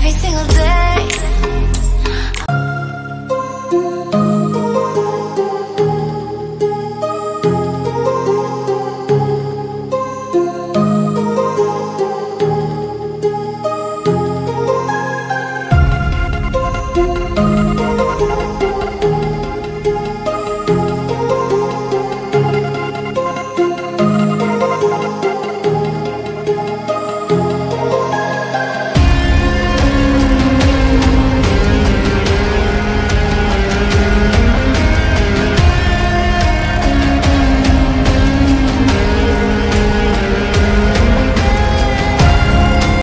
every single day.